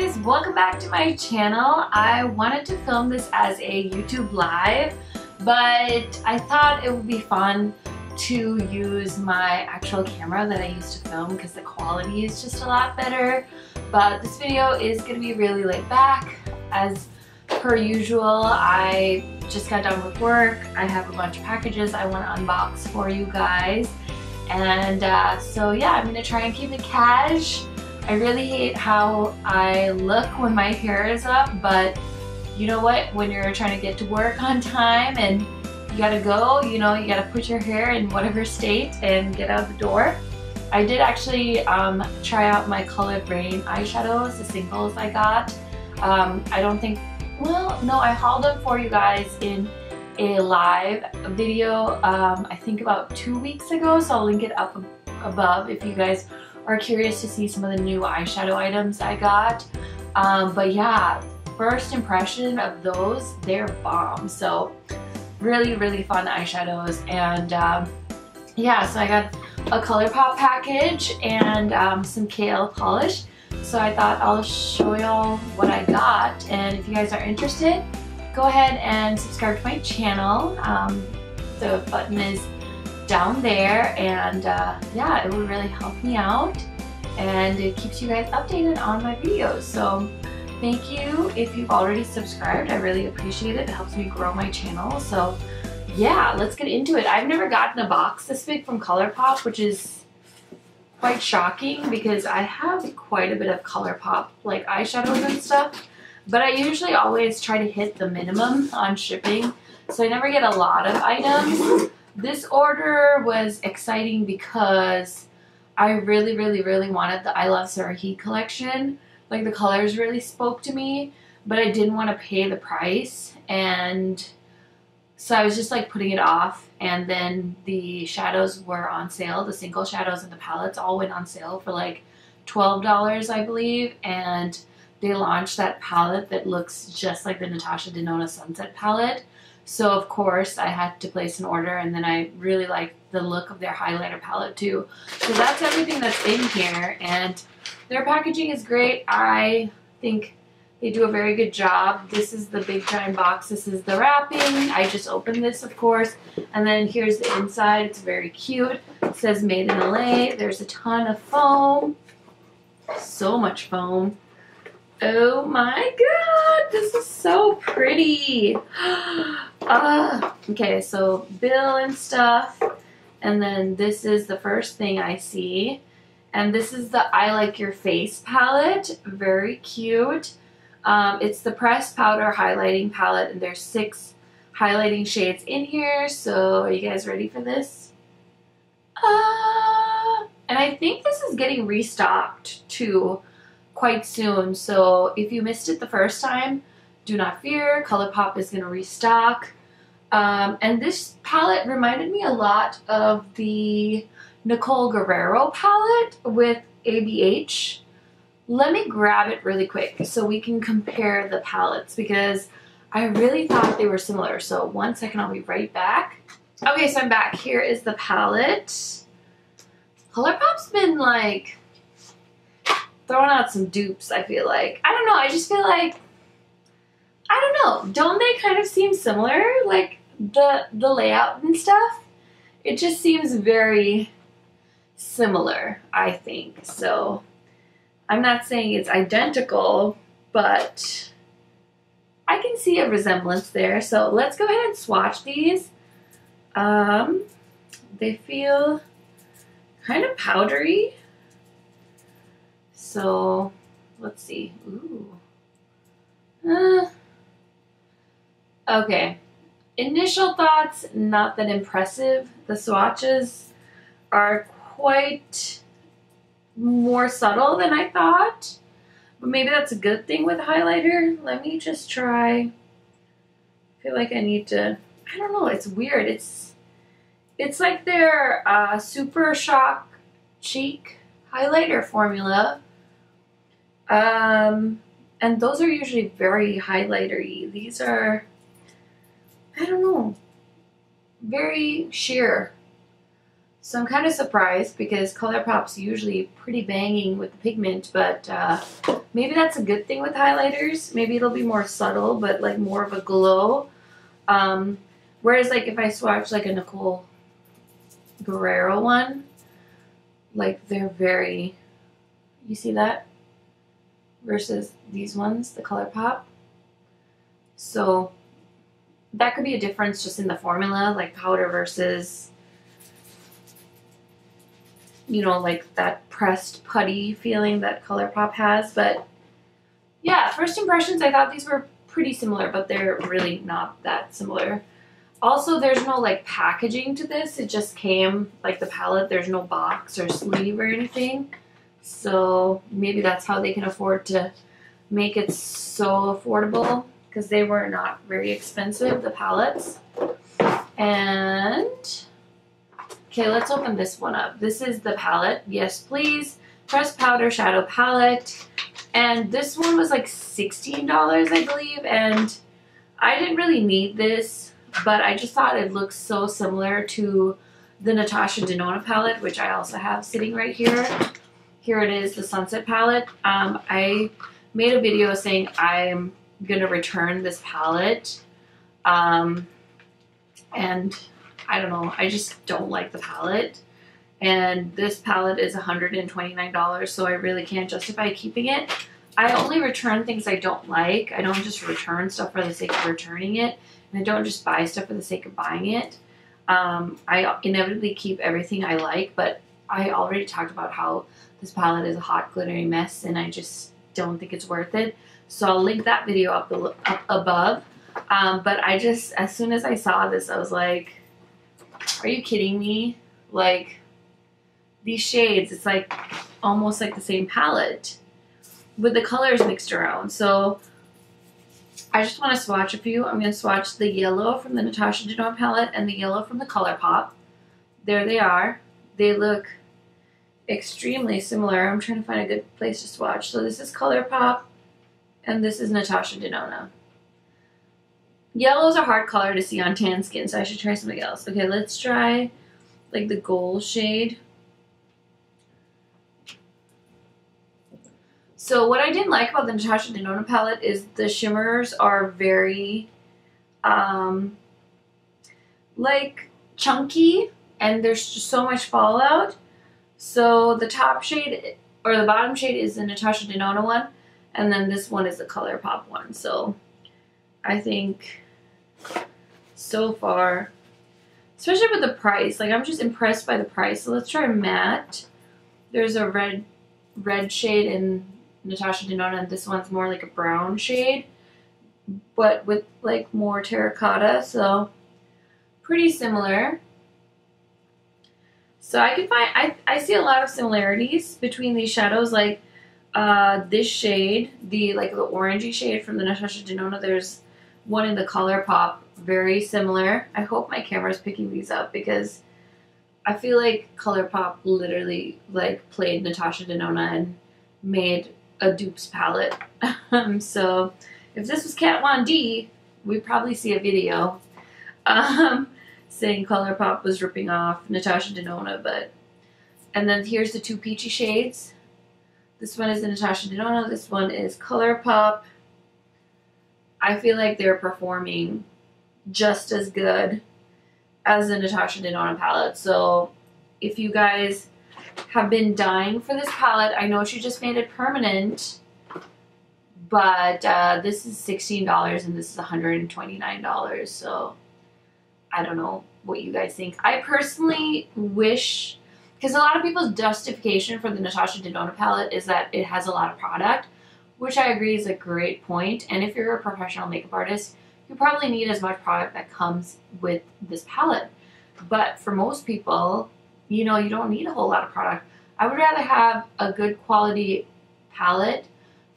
guys, welcome back to my channel. I wanted to film this as a YouTube live, but I thought it would be fun to use my actual camera that I used to film because the quality is just a lot better. But this video is going to be really laid back. As per usual, I just got done with work. I have a bunch of packages I want to unbox for you guys. And uh, so yeah, I'm going to try and keep it cash. I really hate how I look when my hair is up, but you know what? When you're trying to get to work on time and you gotta go, you know, you gotta put your hair in whatever state and get out the door. I did actually um, try out my Coloured Raine eyeshadows, the singles I got. Um, I don't think, well, no, I hauled them for you guys in a live video, um, I think about two weeks ago, so I'll link it up above if you guys are curious to see some of the new eyeshadow items I got. Um, but yeah, first impression of those, they're bomb. So really, really fun eyeshadows. And um, yeah, so I got a ColourPop package and um, some KL polish. So I thought I'll show y'all what I got. And if you guys are interested, go ahead and subscribe to my channel. Um, the button is down there and uh, yeah, it would really help me out and it keeps you guys updated on my videos. So thank you if you've already subscribed. I really appreciate it. It helps me grow my channel. So yeah, let's get into it. I've never gotten a box this big from ColourPop, which is quite shocking because I have quite a bit of ColourPop like eyeshadows and stuff. But I usually always try to hit the minimum on shipping. So I never get a lot of items. This order was exciting because I really, really, really wanted the I Love Sarahi collection. Like the colors really spoke to me, but I didn't want to pay the price. And so I was just like putting it off. And then the shadows were on sale. The single shadows and the palettes all went on sale for like $12, I believe. And they launched that palette that looks just like the Natasha Denona Sunset palette. So of course I had to place an order and then I really like the look of their highlighter palette too. So that's everything that's in here and their packaging is great. I think they do a very good job. This is the big giant box. This is the wrapping. I just opened this of course. And then here's the inside. It's very cute. It says made in LA. There's a ton of foam. So much foam. Oh my god, this is so pretty. uh, okay, so bill and stuff. And then this is the first thing I see. And this is the I Like Your Face palette. Very cute. Um, it's the pressed powder highlighting palette and there's six highlighting shades in here. So are you guys ready for this? Uh, and I think this is getting restocked too quite soon. So if you missed it the first time, do not fear. ColourPop is going to restock. Um, and this palette reminded me a lot of the Nicole Guerriero palette with ABH. Let me grab it really quick so we can compare the palettes because I really thought they were similar. So one second, I'll be right back. Okay, so I'm back. Here is the palette. ColourPop's been like throwing out some dupes, I feel like. I don't know, I just feel like, I don't know, don't they kind of seem similar? Like, the, the layout and stuff? It just seems very similar, I think. So, I'm not saying it's identical, but I can see a resemblance there. So let's go ahead and swatch these. Um, they feel kind of powdery. So let's see. Ooh. Uh, okay. Initial thoughts, not that impressive. The swatches are quite more subtle than I thought. But maybe that's a good thing with highlighter. Let me just try. I feel like I need to, I don't know, it's weird. It's it's like their uh, Super Shock Cheek highlighter formula um, and those are usually very highlightery. These are, I don't know, very sheer. So I'm kind of surprised because ColourPop's usually pretty banging with the pigment, but uh, maybe that's a good thing with highlighters. Maybe it'll be more subtle, but like more of a glow. Um, whereas like if I swatch like a Nicole Guerriero one, like they're very, you see that? Versus these ones, the ColourPop. So that could be a difference just in the formula, like powder versus, you know, like that pressed putty feeling that ColourPop has. But yeah, first impressions, I thought these were pretty similar, but they're really not that similar. Also, there's no like packaging to this. It just came like the palette. There's no box or sleeve or anything. So maybe that's how they can afford to make it so affordable because they were not very expensive, the palettes. And, okay, let's open this one up. This is the palette. Yes, please. Pressed Powder Shadow Palette. And this one was like $16, I believe. And I didn't really need this, but I just thought it looked so similar to the Natasha Denona palette, which I also have sitting right here. Here it is, the Sunset palette. Um, I made a video saying I'm gonna return this palette. Um, and I don't know, I just don't like the palette. And this palette is $129, so I really can't justify keeping it. I only return things I don't like. I don't just return stuff for the sake of returning it. And I don't just buy stuff for the sake of buying it. Um, I inevitably keep everything I like, but I already talked about how this palette is a hot glittery mess and I just don't think it's worth it. So I'll link that video up, up above. Um, but I just, as soon as I saw this, I was like, are you kidding me? Like, these shades, it's like almost like the same palette with the colors mixed around. So I just want to swatch a few. I'm going to swatch the yellow from the Natasha Denona palette and the yellow from the ColourPop. There they are. They look extremely similar. I'm trying to find a good place to swatch. So this is ColourPop. And this is Natasha Denona. Yellow is a hard color to see on tan skin, so I should try something else. Okay, let's try like the gold shade. So what I didn't like about the Natasha Denona palette is the shimmers are very um, like chunky and there's just so much fallout. So the top shade or the bottom shade is the Natasha Denona one and then this one is the ColourPop one. So I think so far, especially with the price, like I'm just impressed by the price. So let's try matte. There's a red red shade in Natasha Denona and this one's more like a brown shade, but with like more terracotta. So pretty similar. So I can find, I, I see a lot of similarities between these shadows. Like uh, this shade, the like the orangey shade from the Natasha Denona, there's one in the ColourPop, very similar. I hope my camera is picking these up because I feel like ColourPop literally like played Natasha Denona and made a dupes palette. um, so if this was Kat Von D, we'd probably see a video um, saying ColourPop was ripping off Natasha Denona, but and then here's the two peachy shades. This one is Natasha Denona. This one is ColourPop. I feel like they're performing just as good as the Natasha Denona palette. So if you guys have been dying for this palette, I know she just made it permanent, but uh, this is $16 and this is $129. So I don't know what you guys think. I personally wish because a lot of people's justification for the Natasha Denona palette is that it has a lot of product, which I agree is a great point. And if you're a professional makeup artist, you probably need as much product that comes with this palette. But for most people, you know, you don't need a whole lot of product. I would rather have a good quality palette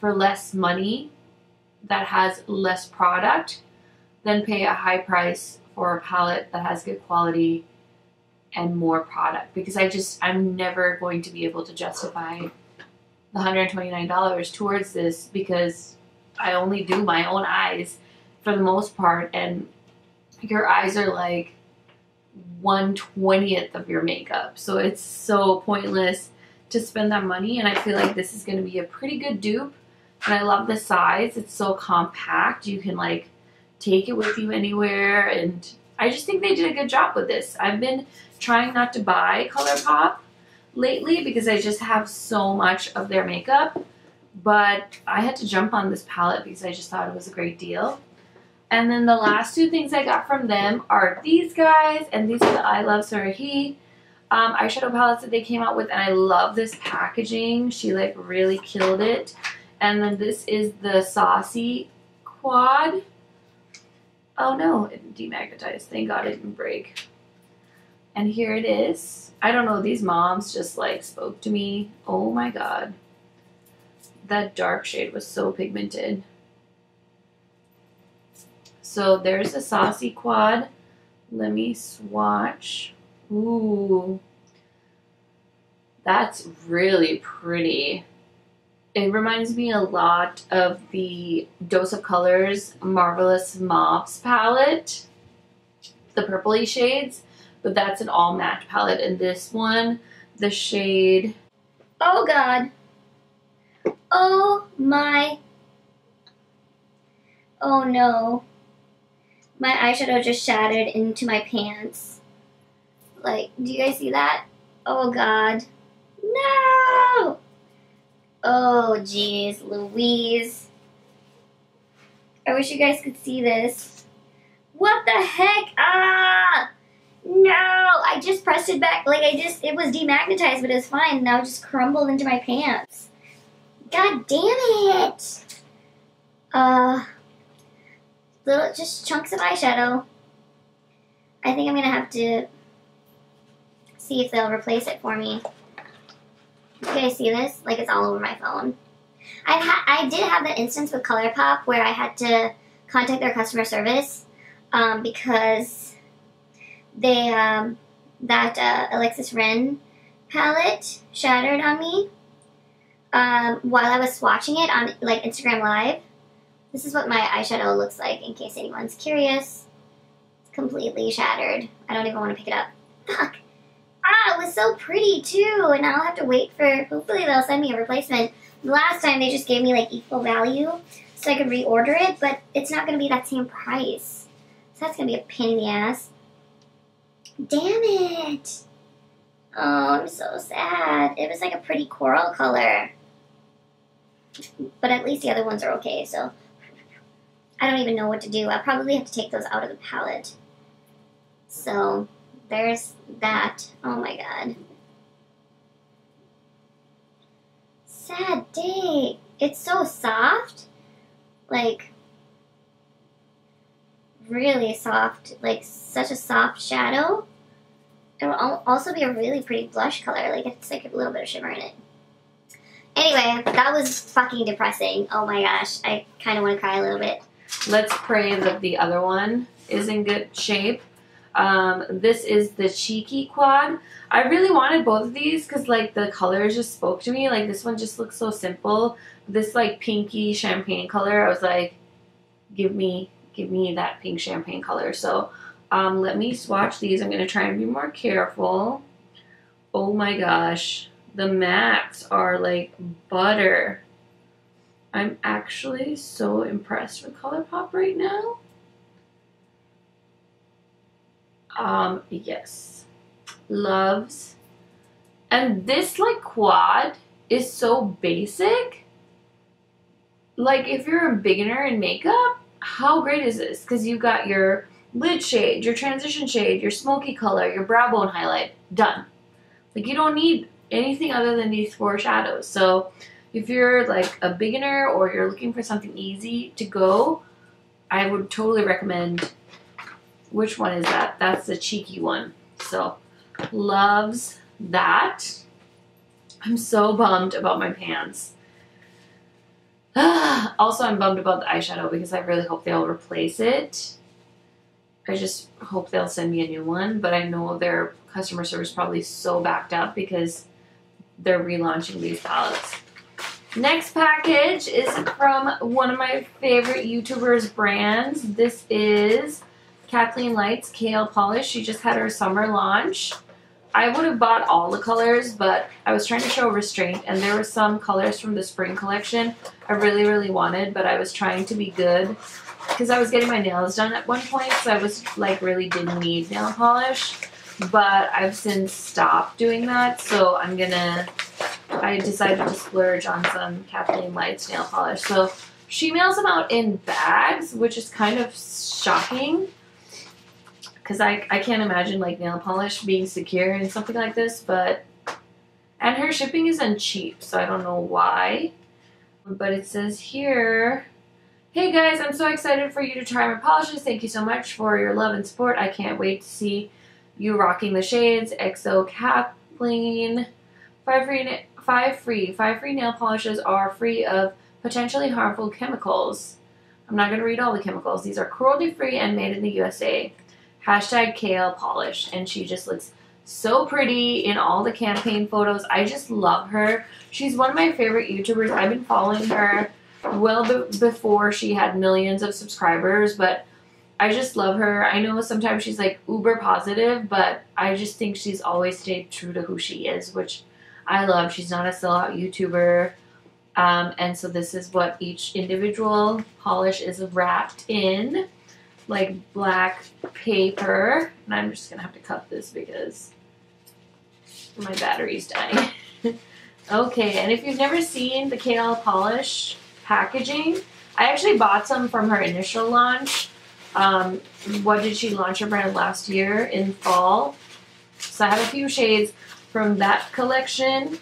for less money that has less product than pay a high price for a palette that has good quality and more product because I just I'm never going to be able to justify the $129 towards this because I only do my own eyes for the most part and your eyes are like one twentieth of your makeup. So it's so pointless to spend that money. And I feel like this is going to be a pretty good dupe. And I love the size. It's so compact. You can like take it with you anywhere. And I just think they did a good job with this. I've been trying not to buy ColourPop lately because I just have so much of their makeup. But I had to jump on this palette because I just thought it was a great deal. And then the last two things I got from them are these guys. And these are the I Love Sarahi um, eyeshadow palettes that they came out with. And I love this packaging. She like really killed it. And then this is the Saucy Quad. Oh no, it demagnetized. Thank God it didn't break. And here it is. I don't know, these moms just like spoke to me. Oh my God. That dark shade was so pigmented. So there's a Saucy Quad. Let me swatch. Ooh. That's really pretty. It reminds me a lot of the Dose of Colors Marvelous Mauves palette. The purpley shades. But that's an all matte palette. And this one, the shade... Oh God. Oh my. Oh no. My eyeshadow just shattered into my pants. Like, do you guys see that? Oh God. No! Oh, jeez, Louise. I wish you guys could see this. What the heck? Ah! No! I just pressed it back. Like, I just, it was demagnetized, but it was fine. Now it just crumbled into my pants. God damn it! Uh, little, just chunks of eyeshadow. I think I'm gonna have to see if they'll replace it for me. You guys see this? Like it's all over my phone. I ha I did have that instance with ColourPop where I had to contact their customer service um, because they um, that uh, Alexis Ren palette shattered on me um, while I was swatching it on like Instagram Live. This is what my eyeshadow looks like in case anyone's curious. It's completely shattered. I don't even want to pick it up. Fuck. Ah, it was so pretty too, and I'll have to wait for, hopefully they'll send me a replacement. Last time they just gave me like equal value, so I could reorder it, but it's not going to be that same price. So that's going to be a pain in the ass. Damn it! Oh, I'm so sad. It was like a pretty coral color. But at least the other ones are okay, so I don't even know what to do. I'll probably have to take those out of the palette. So, there's that. Oh my god. Sad day. It's so soft. Like, really soft. Like, such a soft shadow. It will also be a really pretty blush color. Like, it's like a little bit of shimmer in it. Anyway, that was fucking depressing. Oh my gosh. I kind of want to cry a little bit. Let's pray that the other one is in good shape. Um, this is the Cheeky Quad. I really wanted both of these because like the colors just spoke to me. Like this one just looks so simple. This like pinky champagne color, I was like, give me, give me that pink champagne color. So um, let me swatch these. I'm going to try and be more careful. Oh my gosh. The mattes are like butter. I'm actually so impressed with ColourPop right now. Um, yes. Loves. And this like quad is so basic. Like if you're a beginner in makeup, how great is this? Because you've got your lid shade, your transition shade, your smoky color, your brow bone highlight, done. Like you don't need anything other than these four shadows. So if you're like a beginner or you're looking for something easy to go, I would totally recommend which one is that? That's the cheeky one. So loves that. I'm so bummed about my pants. also, I'm bummed about the eyeshadow because I really hope they'll replace it. I just hope they'll send me a new one, but I know their customer service probably so backed up because they're relaunching these palettes. Next package is from one of my favorite YouTubers brands. This is Kathleen Lights KL Polish. She just had her summer launch. I would have bought all the colors, but I was trying to show restraint, and there were some colors from the spring collection I really, really wanted, but I was trying to be good because I was getting my nails done at one point, so I was like really didn't need nail polish. But I've since stopped doing that, so I'm gonna. I decided to splurge on some Kathleen Lights nail polish. So she mails them out in bags, which is kind of shocking because I, I can't imagine like nail polish being secure in something like this, but and her shipping isn't cheap, so I don't know why. But it says here, Hey guys, I'm so excited for you to try my polishes. Thank you so much for your love and support. I can't wait to see you rocking the shades. XO Kathleen. Five free, five free, five free nail polishes are free of potentially harmful chemicals. I'm not going to read all the chemicals. These are cruelty free and made in the USA hashtag KL polish and she just looks so pretty in all the campaign photos. I just love her. She's one of my favorite youtubers. I've been following her well be- before she had millions of subscribers but i just love her. I know sometimes she's like uber positive but i just think she's always stayed true to who she is which i love. She's not a sellout youtuber. Um, and so this is what each individual polish is wrapped in like black paper. And I'm just gonna have to cut this because my battery's dying. okay, and if you've never seen the KL Polish packaging, I actually bought some from her initial launch. Um, what did she launch her brand last year in fall? So I have a few shades from that collection,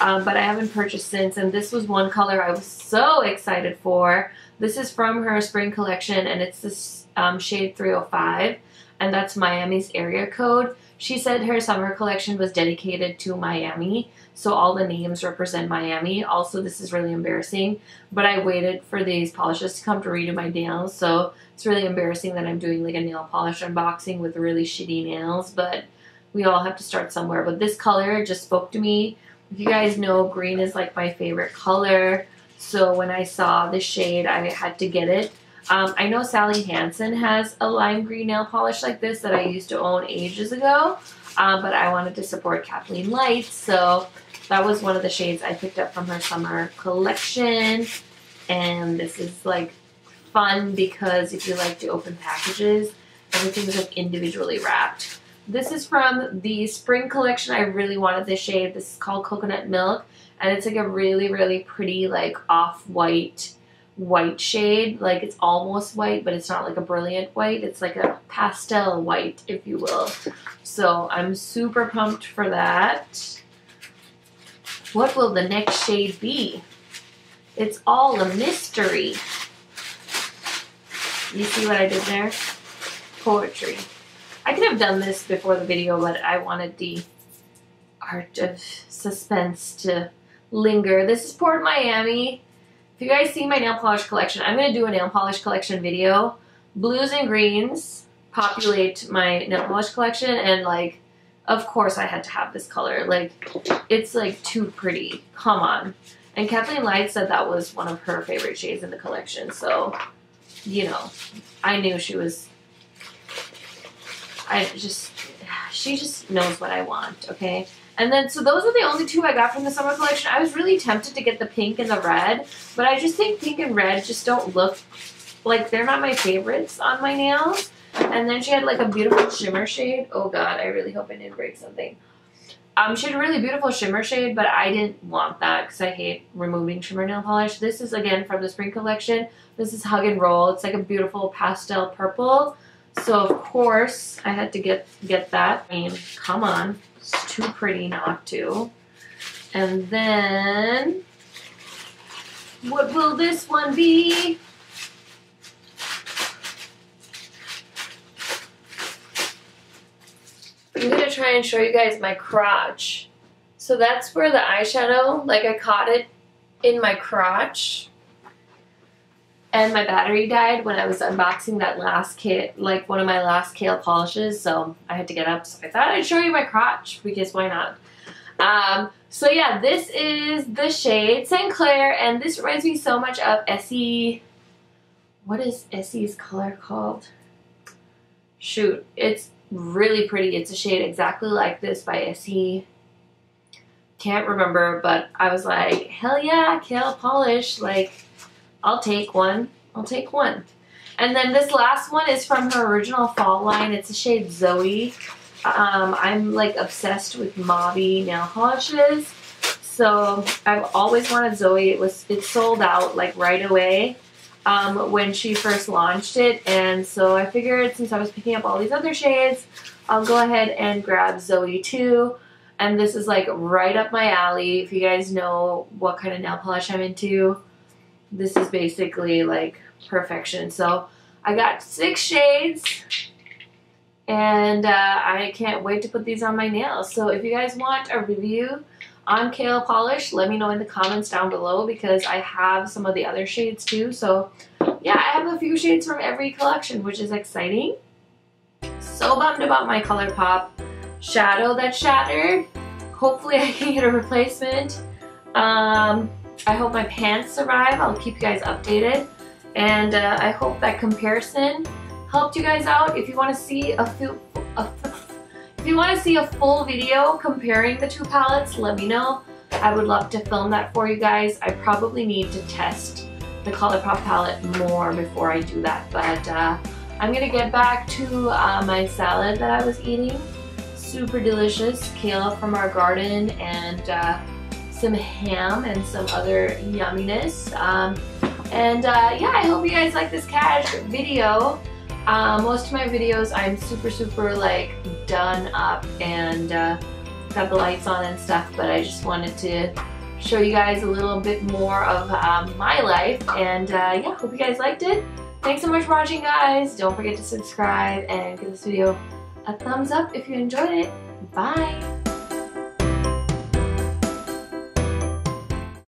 um, but I haven't purchased since. And this was one color I was so excited for. This is from her spring collection, and it's this um, shade 305, and that's Miami's area code. She said her summer collection was dedicated to Miami, so all the names represent Miami. Also, this is really embarrassing, but I waited for these polishes to come to redo my nails, so it's really embarrassing that I'm doing like a nail polish unboxing with really shitty nails, but we all have to start somewhere. But this color just spoke to me. If you guys know, green is like my favorite color, so when I saw the shade, I had to get it. Um, I know Sally Hansen has a lime green nail polish like this that I used to own ages ago, um, but I wanted to support Kathleen Lights, so that was one of the shades I picked up from her summer collection. And this is like fun because if you like to open packages, everything is like individually wrapped. This is from the spring collection. I really wanted this shade. This is called Coconut Milk, and it's like a really, really pretty like off-white white shade. Like it's almost white, but it's not like a brilliant white. It's like a pastel white, if you will. So I'm super pumped for that. What will the next shade be? It's all a mystery. You see what I did there? Poetry. I could have done this before the video, but I wanted the art of suspense to linger. This is Port Miami. If you guys see my nail polish collection, I'm going to do a nail polish collection video. Blues and greens populate my nail polish collection and like, of course I had to have this color. Like, it's like too pretty. Come on. And Kathleen Light said that was one of her favorite shades in the collection. So, you know, I knew she was, I just, she just knows what I want, okay? And then, so those are the only two I got from the summer collection. I was really tempted to get the pink and the red, but I just think pink and red just don't look like they're not my favorites on my nails. And then she had like a beautiful shimmer shade. Oh god, I really hope I didn't break something. Um, she had a really beautiful shimmer shade, but I didn't want that because I hate removing shimmer nail polish. This is again from the spring collection. This is Hug and Roll. It's like a beautiful pastel purple. So of course I had to get get that. I mean, come on. It's too pretty not to. And then, what will this one be? I'm going to try and show you guys my crotch. So that's where the eyeshadow, like I caught it in my crotch. And my battery died when I was unboxing that last kit, like one of my last KL polishes, so I had to get up. So I thought I'd show you my crotch, because why not? Um, so yeah, this is the shade St. Clair, and this reminds me so much of Essie, what is Essie's color called? shoot, it's really pretty. It's a shade exactly like this by Essie. Can't remember, but I was like, hell yeah, KL Polish. Like, I'll take one. I'll take one. And then this last one is from her original fall line. It's a shade Zoe. Um, I'm like obsessed with mauve nail polishes. So I've always wanted Zoe. It was it sold out like right away um, when she first launched it. And so I figured since I was picking up all these other shades, I'll go ahead and grab Zoe too. And this is like right up my alley. If you guys know what kind of nail polish I'm into, this is basically like perfection. So I got six shades and uh, I can't wait to put these on my nails. So if you guys want a review on KL Polish, let me know in the comments down below because I have some of the other shades too. So yeah, I have a few shades from every collection, which is exciting. So bummed about my ColourPop shadow that shattered. Hopefully I can get a replacement. Um, I hope my pants survive. I'll keep you guys updated. And uh, I hope that comparison helped you guys out. If you want to see a, few, a if you want to see a full video comparing the two palettes, let me know. I would love to film that for you guys. I probably need to test the ColourPop palette more before I do that. But uh, I'm to get back to uh, my salad that I was eating. Super delicious. Kale from our garden and uh, some ham and some other yumminess. Um, and uh, yeah, I hope you guys like this cash video. Uh, most of my videos I'm super super like done up and uh, got the lights on and stuff but I just wanted to show you guys a little bit more of um, my life. And uh, yeah hope you guys liked it. Thanks so much for watching guys. Don't forget to subscribe and give this video a thumbs up if you enjoyed it. Bye